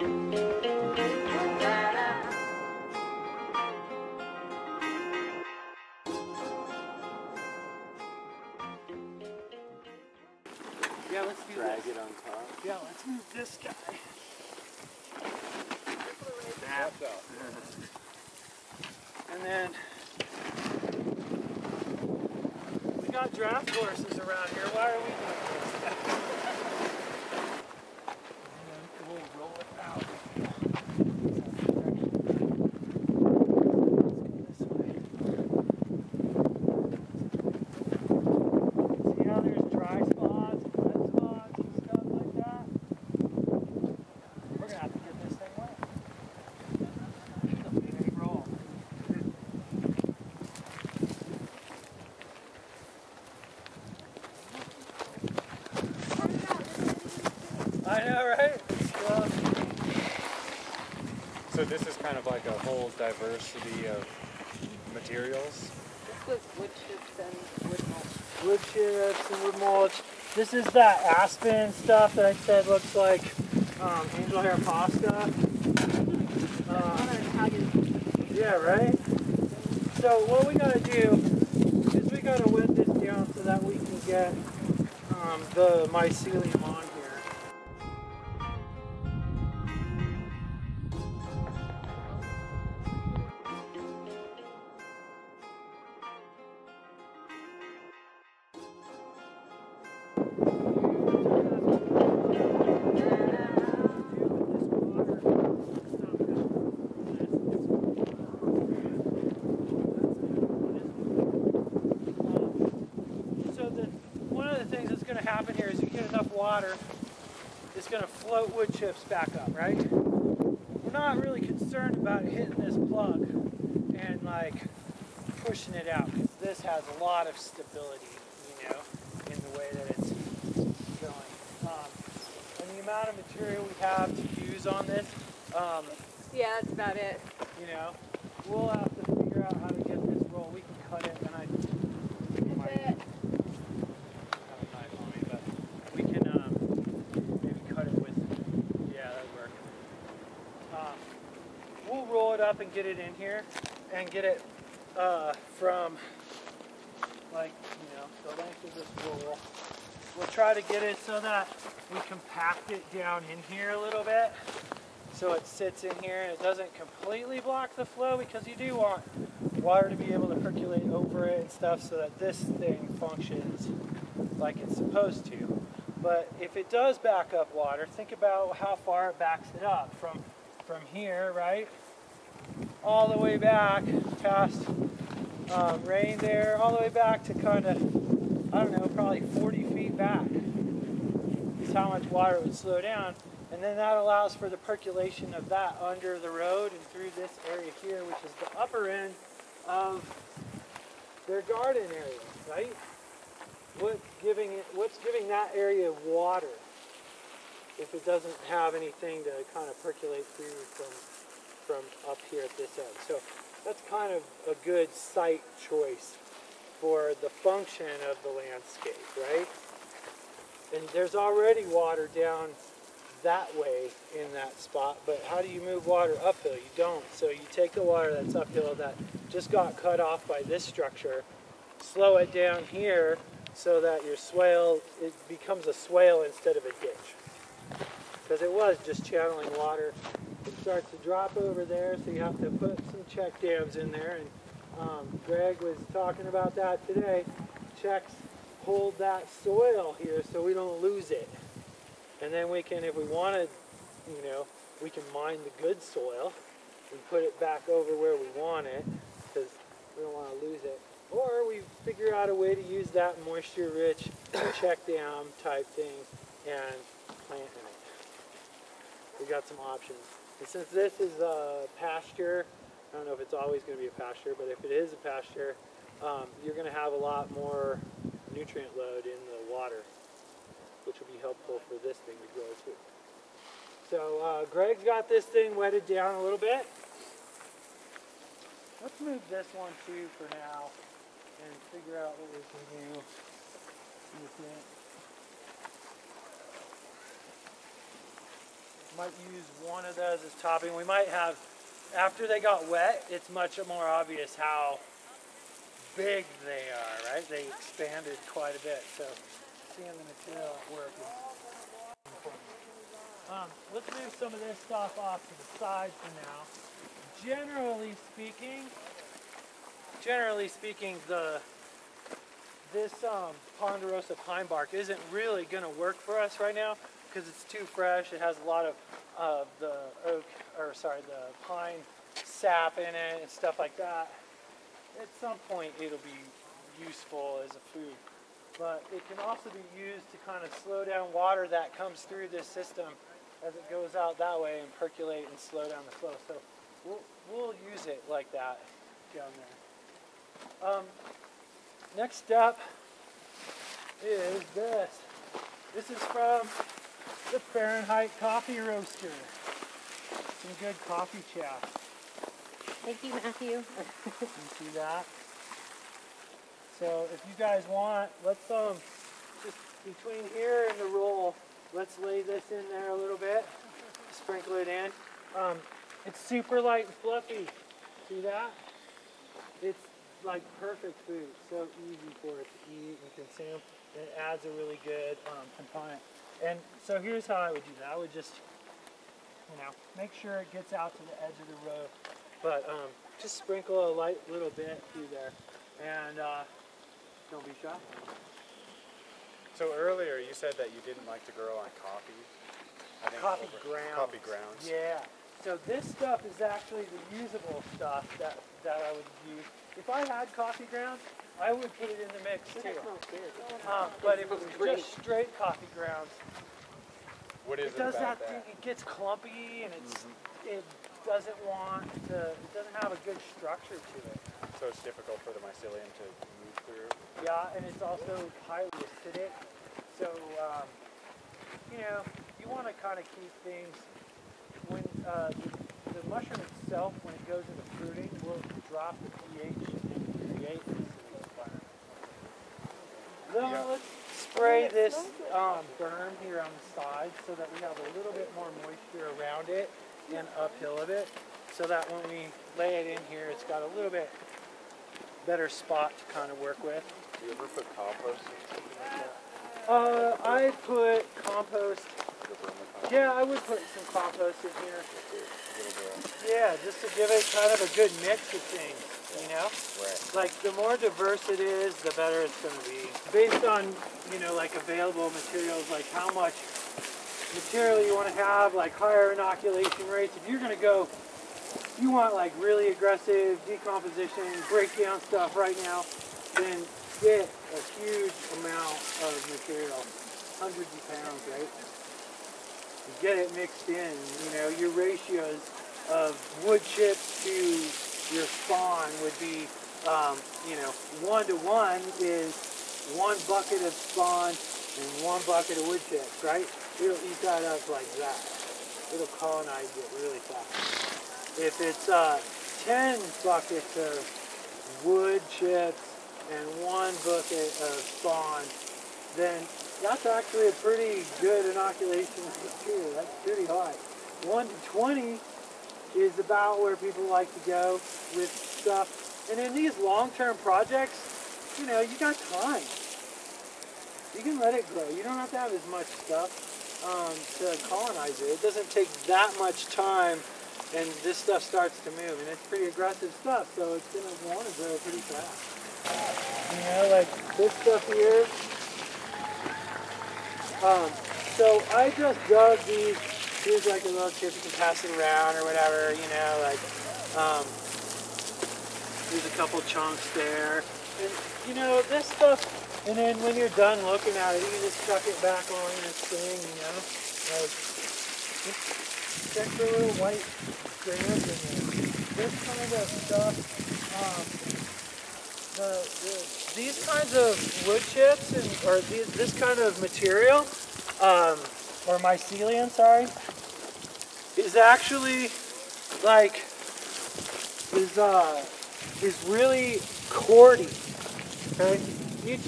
Yeah, let's do Drag this. it on top. Yeah, let's move this guy. That. And then we got draft horses around here. Why are we doing this? and then we'll roll it out. Let's go this way. See how there's dry spots, and wet spots, and stuff like that? We're gonna have to get this thing wet. It's a big roll. I know, right? It's, uh, So this is kind of like diversity of materials. This was wood chips and wood mulch. wood chips and wood mulch. This is that aspen stuff that I said looks like um, angel hair pasta. Um, yeah, right? So what we gotta do is we gotta wet this down so that we can get um, the mycelium on water, is going to float wood chips back up, right? We're not really concerned about hitting this plug and like pushing it out because this has a lot of stability, you know, in the way that it's going. Um, and the amount of material we have to use on this, um, Yeah, that's about it. you know, we'll have to figure out how to get this roll. We can cut it, and I might That's it. have a knife on me, but we can um, maybe cut it with. Yeah, that would work. Um, we'll roll it up and get it in here, and get it uh, from like you know the length of this roll. We'll try to get it so that we compact it down in here a little bit so it sits in here and it doesn't completely block the flow because you do want water to be able to percolate over it and stuff so that this thing functions like it's supposed to. But if it does back up water, think about how far it backs it up from from here, right? All the way back past um, rain there, all the way back to kind of, I don't know, probably 40 feet back is how much water would slow down. And then that allows for the percolation of that under the road and through this area here, which is the upper end of their garden area, right? What's giving it, what's giving that area water if it doesn't have anything to kind of percolate through from from up here at this end? So that's kind of a good site choice for the function of the landscape, right? And there's already water down that way in that spot, but how do you move water uphill? You don't. So you take the water that's uphill that just got cut off by this structure, slow it down here so that your swale, it becomes a swale instead of a ditch. Because it was just channeling water. Starts to drop over there, so you have to put some check dams in there. And um, Greg was talking about that today. Checks hold that soil here so we don't lose it. And then we can, if we want to, you know, we can mine the good soil and put it back over where we want it because we don't want to lose it. Or we figure out a way to use that moisture-rich check dam type thing and plant in it. We got some options. And since this is a pasture, I don't know if it's always going to be a pasture, but if it is a pasture, um, you're going to have a lot more nutrient load in the water, which will be helpful for this thing to grow too. So uh, Greg's got this thing wetted down a little bit. Let's move this one too for now and figure out what we can do with it. Might use one of those as topping. We might have, after they got wet, it's much more obvious how big they are, right? They expanded quite a bit. So seeing the material at work is important. Um, let's move some of this stuff off to the side for now. Generally speaking, generally speaking, the this um, ponderosa pine bark isn't really going to work for us right now because it's too fresh. It has a lot of uh, the oak, or sorry, the pine sap in it and stuff like that. At some point, it'll be useful as a food, but it can also be used to kind of slow down water that comes through this system as it goes out that way and percolate and slow down the flow. So we'll, we'll use it like that down there. Um, next step is this. This is from the Fahrenheit Coffee Roaster. Some good coffee chaff. Thank you, Matthew. You see that? So if you guys want, let's um just between here and the roll, let's lay this in there a little bit. Sprinkle it in. Um, it's super light and fluffy. See that? It's like perfect food. So easy for it to eat and consume. And it adds a really good um, component. And so here's how I would do that. I would just, you know, make sure it gets out to the edge of the row. But um, just sprinkle a light little bit through there. And uh, don't be shy. So earlier you said that you didn't like to grow on coffee. I think Coffee grounds. Coffee grounds. Yeah. So this stuff is actually the usable stuff that, that I would use. If I had coffee grounds, I would put it in the mix too. Um, but if it was just straight coffee grounds, What is it it, does about that, that? thing. It gets clumpy and it's it doesn't want to. It doesn't have a good structure to it. So it's difficult for the mycelium to move through. Yeah, and it's also highly acidic. So, um, you know, you want to kind of keep things when uh, the, the mushroom itself, when it goes into fruiting, will drop the pH and create an acidic environment. Then Yeah. let's spray this um, berm here on the side so that we have a little bit more moisture around it and uphill of it, so that when we lay it in here, it's got a little bit better spot to kind of work with. Do you ever put compost in something like that? Uh, I put compost. Yeah, I would put some compost in here. A little bit. Yeah, just to give it kind of a good mix of things, you know? Right. Like the more diverse it is, the better it's going to be. Based on, you know, like available materials, like how much material you want to have, like higher inoculation rates. If you're going to go, you want like really aggressive decomposition, breakdown stuff right now, then get a huge amount of material, hundreds of pounds, right? Get it mixed in, you know, your ratios of wood chips to your spawn would be, um, you know, one to one is one bucket of spawn and one bucket of wood chips, right? It'll eat that up like that. It'll colonize it really fast. If it's uh, 10 buckets of wood chips and one bucket of spawn, then that's actually a pretty good inoculation too. That's pretty high. 1 to 20 is about where people like to go with stuff. And in these long-term projects, you know, you got time. You can let it grow. You don't have to have as much stuff um, to colonize it. It doesn't take that much time and this stuff starts to move. And it's pretty aggressive stuff, so it's going to want to grow pretty fast. You know, like this stuff here. Um, so I just dug these. Here's like a little chip you can pass it around or whatever, you know, like, um, there's a couple chunks there. And, you know, this stuff, and then when you're done looking at it, you can just chuck it back on this thing, you know, like, check the little white strands in there. This kind of stuff, um, the, the, these kinds of wood chips and or these, this kind of material, um, or mycelium, sorry, is actually like is uh is really cordy. Okay, each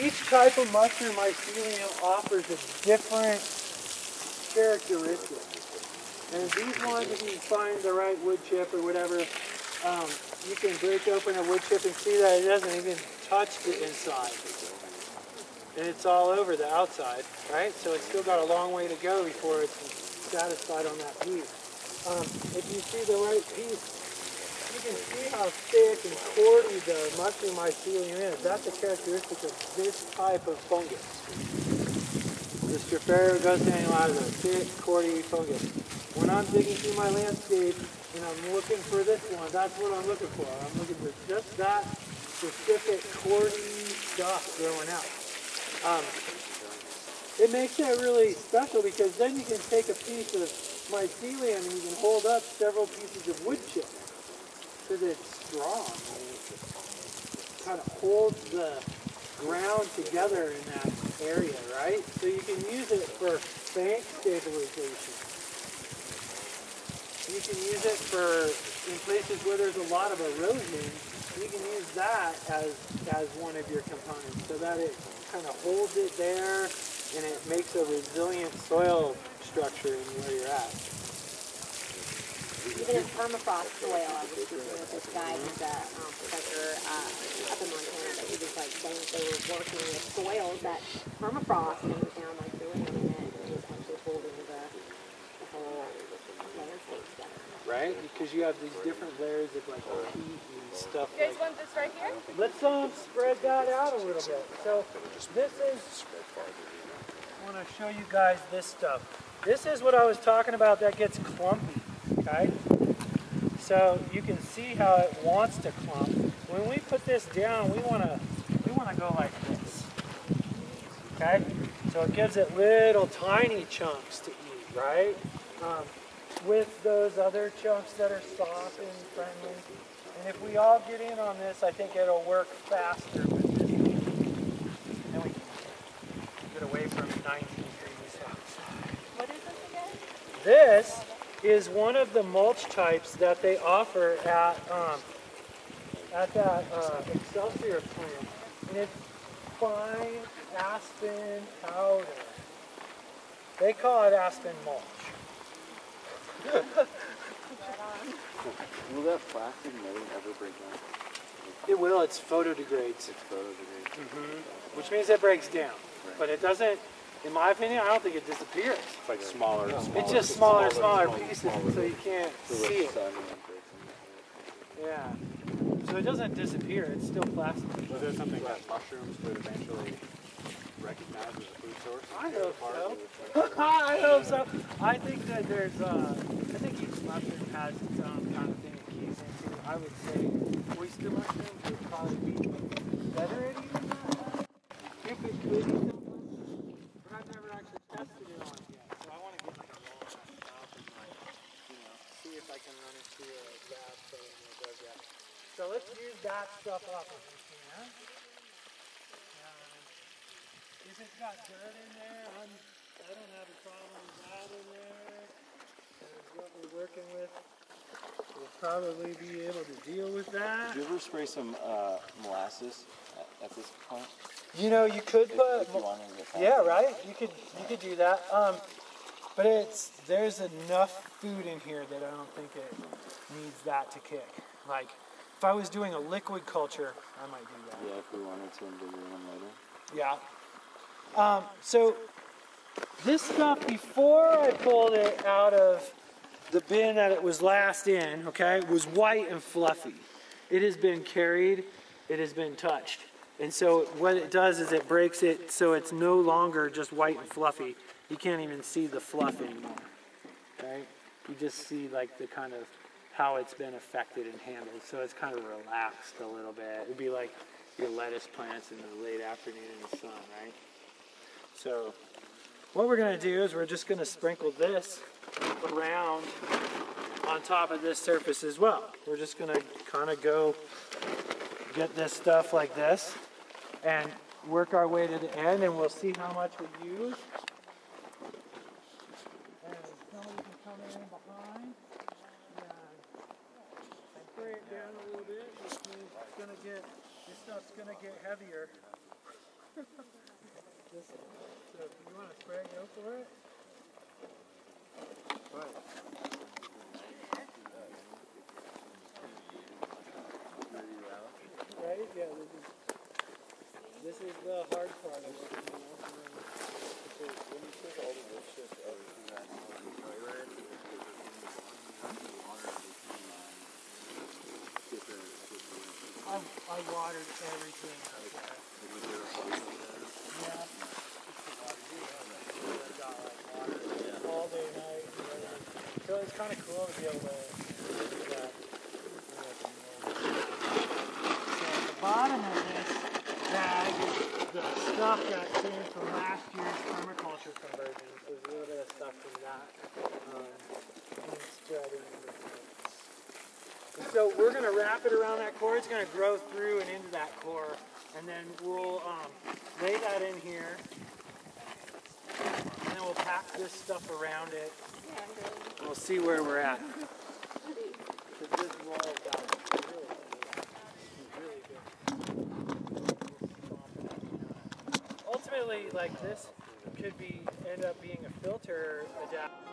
each type of mushroom mycelium offers a different characteristic. And these ones, if you find the right wood chip or whatever, um, you can break open a wood chip and see that it doesn't even touch the inside. And it's all over the outside, right? So it's still got a long way to go before it's satisfied on that piece. Um, if you see the right piece, you can see how thick and cordy the mushroom mycelium is. That's a characteristic of this type of fungus. The Stropharia rugosoannulata is a thick, cordy fungus. When I'm digging through my landscape and I'm looking for this one, that's what I'm looking for. I'm looking for just that specific cordy stuff growing out. Um, it makes it really special because then you can take a piece of mycelium and you can hold up several pieces of wood chip because it's strong. Mean, it kind of holds the ground together in that area, right? So you can use it for bank stabilization. You can use it for in places where there's a lot of erosion. You can use that as as one of your components, so that it kind of holds it there, and it makes a resilient soil structure in where you're at. Even in permafrost soil, I was speaking with this guy, he's a um, professor uh, up in Montana, but he was like saying they were working with soils that permafrost and found like mycelium in it, and it was actually holding the, the whole landscape together. Right? Because you have these different layers of like heat and stuff You guys like want this right here? Let's um spread that out a little bit. So this is I want to show you guys this stuff. This is what I was talking about that gets clumpy, okay? So you can see how it wants to clump. When we put this down, we want to we want to go like this. Okay? So it gives it little tiny chunks to eat, right? Um, with those other chunks that are soft and friendly. And if we all get in on this, I think it'll work faster with this. And we can get away from 90 degrees outside. What is this again? This is one of the mulch types that they offer at um, at that uh, Excelsior plant, and it's fine aspen powder. They call it aspen mulch. Will that plastic mold ever break down? It will. It's photodegrades, It's photodegradable. Mm-hmm. which means it breaks down, but it doesn't. In my opinion, I don't think it disappears. It's like smaller and smaller. It's just smaller and smaller pieces, so you can't So see the it. sun when it breaks into it. Yeah. So it doesn't disappear. It's still plastic. Was there something that mushrooms would eventually recognize as a food source? I hope so. I hope so. I think that there's, uh, I think each mushroom has its own kind of thing it keys into. I would say oyster mushrooms would probably be better at eating that. If it could eat them. But I've never actually tested it on it yet. So I want to get like a raw mouth and like, you know, see if I can run it through a lab setting that does that. So let's use that stuff up if we can. Um, if it's got dirt in there, I'm, I don't have a problem with that in there. There's what we're working with. We'll probably be able to deal with that. Did you ever spray some uh, molasses at, at this point? You know, you could If, put. if you Yeah, right. You could you could do that. Um, but it's there's enough food in here that I don't think it needs that to kick. Like, if I was doing a liquid culture, I might do that. Yeah, if we wanted to invigorate them later. Yeah. Um, so this stuff before I pulled it out of the bin that it was last in, okay, was white and fluffy. It has been carried, it has been touched. And so what it does is it breaks it so it's no longer just white and fluffy. You can't even see the fluff anymore. Okay? You just see like the kind of how it's been affected and handled. So it's kind of relaxed a little bit. It'd be like your lettuce plants in the late afternoon in the sun, right? So what we're gonna do is we're just gonna sprinkle this around on top of this surface as well. We're just gonna kind of go get this stuff like this and work our way to the end and we'll see how much we use. And somebody can come in behind and spray it down a little bit, which means it's gonna get, this stuff's gonna get heavier. This- so if you wanna spray, go for it. Right? Yeah, this is, this is the hard part of it. You know? I, I watered everything up there. Yeah. Got like water all day, night. So it's kind of cool to be able to do that. So at the bottom of this bag is the stuff that came from last year's permaculture convergence. So there's a little bit of stuff from that. Um, and spreading the and so we're going to wrap it around that core. It's going to grow through and into that core. And then we'll um, lay that in here. And then we'll pack this stuff around it. We'll see where we're at. Ultimately, like this could be end up being a filter adapt.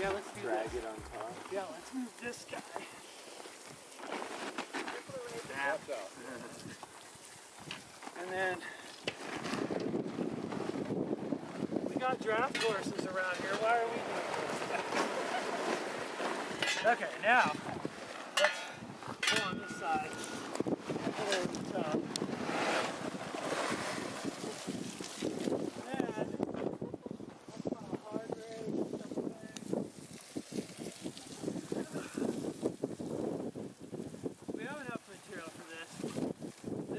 Yeah, let's do Drag this. it on top. Yeah, let's move this guy. That. And then we got draft courses around here. Why are we doing this? okay, now let's go on this side. Put it over the top. Then, let's put a hard grade something. We have enough material for this.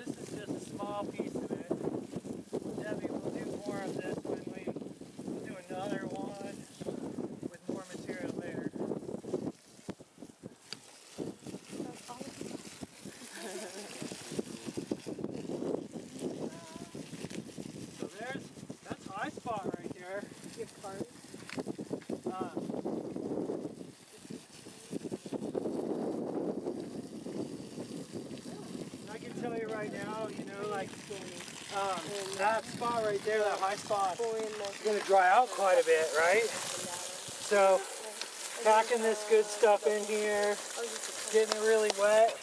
This is just a small piece of it. Debbie will do more of this when we we'll do another one with more material later. So there's that's high spot right there. your card. Um, I can tell you right now, you know, like um, that spot right there, that high spot, is going to dry out quite a bit, right? So, packing this good stuff in here, getting it really wet,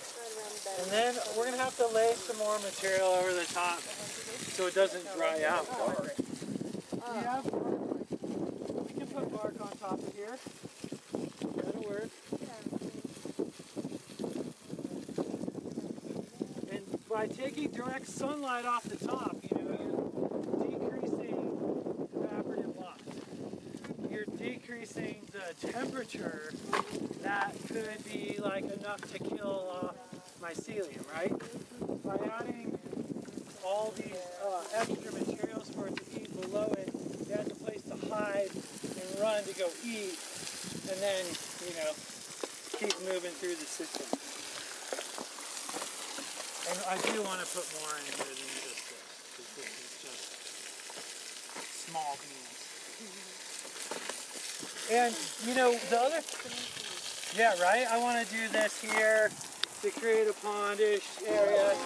and then we're going to have to lay some more material over the top so it doesn't dry out. We have we can put bark on top of here. That'll work. And by taking direct sunlight off the top, you know, you're decreasing evaporative loss. You're decreasing the temperature that could be like enough to kill off mycelium, right? by adding all these uh, extra materials for it to eat below it, it has a place to hide and run to go eat, and then, you know, keep moving through the system. And I do want to put more in here than just this, because this is just small beans. And, you know, the other, yeah, right? I want to do this here to create a pondish area.